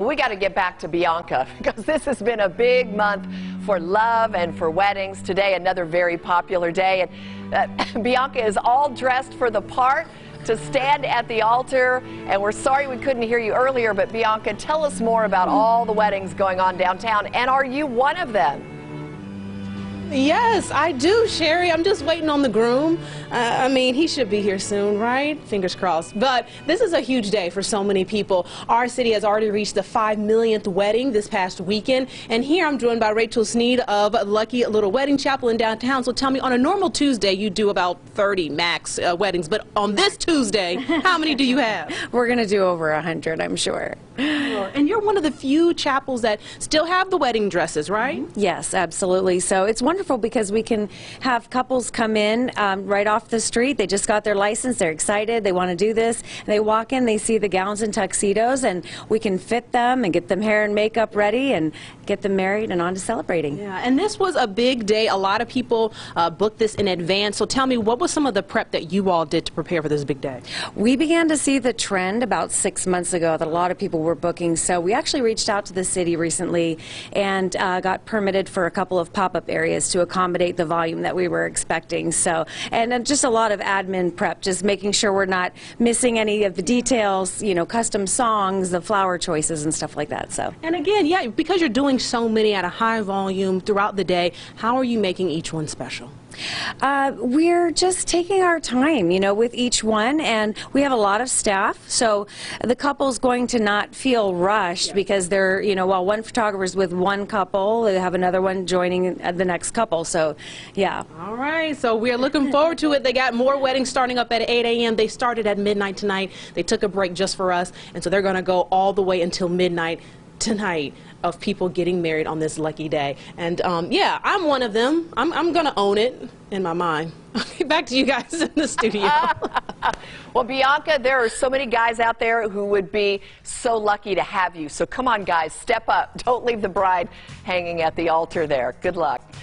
We got to get back to Bianca because this has been a big month for love and for weddings. Today, another very popular day. And uh, Bianca is all dressed for the part to stand at the altar. And we're sorry we couldn't hear you earlier, but Bianca, tell us more about all the weddings going on downtown. And are you one of them? Yes, I do, Sherry. I'm just waiting on the groom. Uh, I mean, he should be here soon, right? Fingers crossed. But this is a huge day for so many people. Our city has already reached the 5 millionth wedding this past weekend. And here I'm joined by Rachel Sneed of Lucky Little Wedding Chapel in downtown. So tell me, on a normal Tuesday, you do about 30 max uh, weddings. But on this Tuesday, how many do you have? We're going to do over 100, I'm sure. And you're one of the few chapels that still have the wedding dresses, right? Yes, absolutely. So it's wonderful because we can have couples come in um, right off the street. They just got their license. They're excited. They want to do this. They walk in, they see the gowns and tuxedos, and we can fit them and get them hair and makeup ready and get them married and on to celebrating. Yeah, and this was a big day. A lot of people uh, booked this in advance. So tell me, what was some of the prep that you all did to prepare for this big day? We began to see the trend about six months ago that a lot of people were booking. So we actually reached out to the city recently and uh, got permitted for a couple of pop-up areas to accommodate the volume that we were expecting. So, and just a lot of admin prep, just making sure we're not missing any of the details, you know, custom songs, the flower choices and stuff like that. So. And again, yeah, because you're doing so many at a high volume throughout the day, how are you making each one special? Uh, we're just taking our time, you know, with each one, and we have a lot of staff, so the couple's going to not feel rushed yeah. because they're, you know, while one photographer's with one couple, they have another one joining the next couple. So, yeah. All right, so we're looking forward to it. They got more weddings starting up at 8 a.m. They started at midnight tonight. They took a break just for us, and so they're going to go all the way until midnight tonight of people getting married on this lucky day. And um, yeah, I'm one of them. I'm, I'm going to own it in my mind. Okay, back to you guys in the studio. well, Bianca, there are so many guys out there who would be so lucky to have you. So come on, guys, step up. Don't leave the bride hanging at the altar there. Good luck.